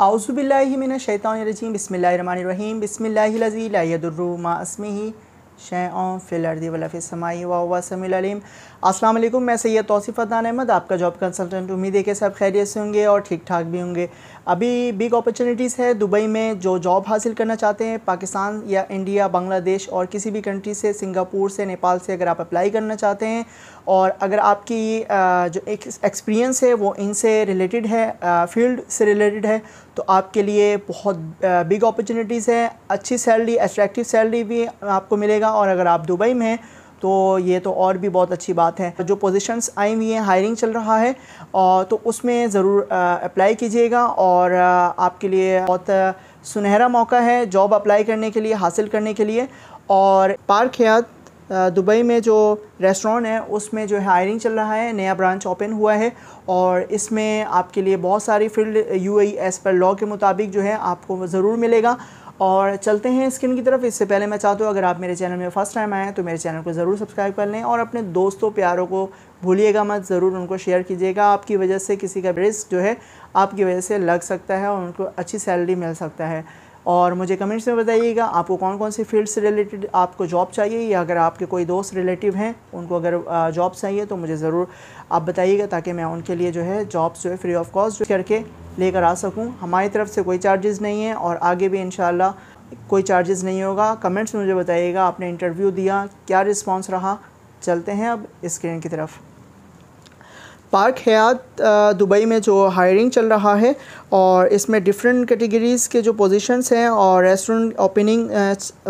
आउज़बिल्लिमिन शैतानरजीम बसमीम असमी शैन फ़िलर्दी वलफ़िसमाई वसमीम मैं सैयद तौसीफ़ अदान अहमद, आपका जॉब कंसल्टेंट। उम्मीद है कि सब खैरियत से होंगे और ठीक ठाक भी होंगे। अभी बिग अपॉर्चुनिटीज़ है दुबई में, जो जॉब हासिल करना चाहते हैं, पाकिस्तान या इंडिया, बांग्लादेश और किसी भी कंट्री से, सिंगापुर से, नेपाल से अगर आप अप्लाई करना चाहते हैं, और अगर आपकी जो एक एक्सपीरियंस है, वो इनसे रिलेटेड है फ़ील्ड से रिलेटेड है तो आपके लिए बहुत बिग अपॉर्चुनिटीज़ है। अच्छी सैलरी अट्रैक्टिव सैलरी भी आपको मिलेगा और अगर आप दुबई में हैं तो ये तो और भी बहुत अच्छी बात है। जो पोजीशंस आई हुई हैं हायरिंग चल रहा है और तो उसमें ज़रूर अप्लाई कीजिएगा और आपके लिए बहुत सुनहरा मौका है जॉब अप्लाई करने के लिए, हासिल करने के लिए। और पार्क हयात दुबई में जो रेस्टोरेंट है, उसमें जो है हायरिंग चल रहा है, नया ब्रांच ओपन हुआ है और इसमें आपके लिए बहुत सारी फ़ील्ड यू आई एस पर लॉ के मुताबिक जो है आपको ज़रूर मिलेगा और चलते हैं स्क्रीन की तरफ़। इससे पहले मैं चाहता हूँ, अगर आप मेरे चैनल में फ़र्स्ट टाइम आए तो मेरे चैनल को ज़रूर सब्सक्राइब कर लें और अपने दोस्तों, प्यारों को भूलिएगा मत। ज़रूर उनको शेयर कीजिएगा, आपकी वजह से किसी का रिस्क जो है आपकी वजह से लग सकता है और उनको अच्छी सैलरी मिल सकता है। और मुझे कमेंट्स में बताइएगा, आपको कौन कौन सी फ़ील्ड से रिलेटेड आपको जॉब चाहिए या अगर आपके कोई दोस्त रिलेटिव हैं, उनको अगर जॉब चाहिए तो मुझे ज़रूर आप बताइएगा ताकि मैं उनके लिए जो है जॉब्स जो है फ्री ऑफ़ कॉस्ट करके लेकर आ सकूँ। हमारी तरफ़ से कोई चार्जेस नहीं है और आगे भी इन कोई चार्जेस नहीं होगा। कमेंट्स में मुझे बताइएगा, आपने इंटरव्यू दिया, क्या रिस्पॉन्स रहा? चलते हैं अब स्क्रीन की तरफ़। पार्क हयात दुबई में जो हायरिंग चल रहा है और इसमें डिफरेंट कैटेगरीज़ के जो पोजीशंस हैं और रेस्टोरेंट ओपनिंग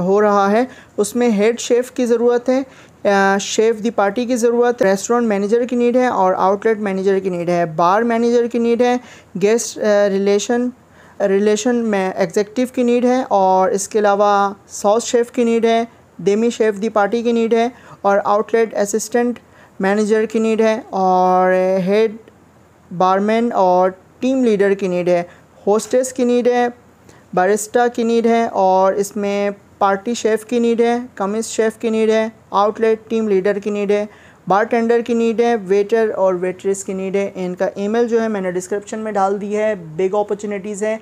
हो रहा है। उसमें हेड शेफ़ की ज़रूरत है शेफ़ दी पार्टी की ज़रूरत है रेस्टोरेंट मैनेजर की नीड है और आउटलेट मैनेजर की नीड है। बार मैनेजर की नीड है गेस्ट रिलेशन रिलेशन में एग्जेक्टिव की नीड है और इसके अलावा सॉस शेफ़ की नीड है डेमी शेफ़ दी पार्टी की नीड है और आउटलेट असिस्टेंट मैनेजर की नीड है और हेड, बारमैन और टीम लीडर की नीड है। होस्टेस की नीड है, बारिस्टा की नीड है और इसमें पार्टी शेफ़ की नीड है, कमिस शेफ़ की नीड है, आउटलेट टीम लीडर की नीड है बार टेंडर की नीड है, वेटर और वेट्रेस की नीड है। इनका ईमेल जो है मैंने डिस्क्रिप्शन में डाल दी है, बिग अपॉर्चुनिटीज़ है।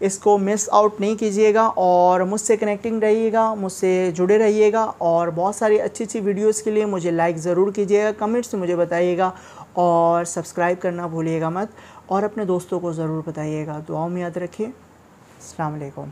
इसको मिस आउट नहीं कीजिएगा और मुझसे कनेक्टिंग रहिएगा, मुझसे जुड़े रहिएगा और बहुत सारी अच्छी अच्छी वीडियोज़ के लिए मुझे लाइक ज़रूर कीजिएगा कमेंट्स में मुझे बताइएगा और सब्सक्राइब करना भूलिएगा मत और अपने दोस्तों को ज़रूर बताइएगा। दुआओं में याद रखिए अलैक्म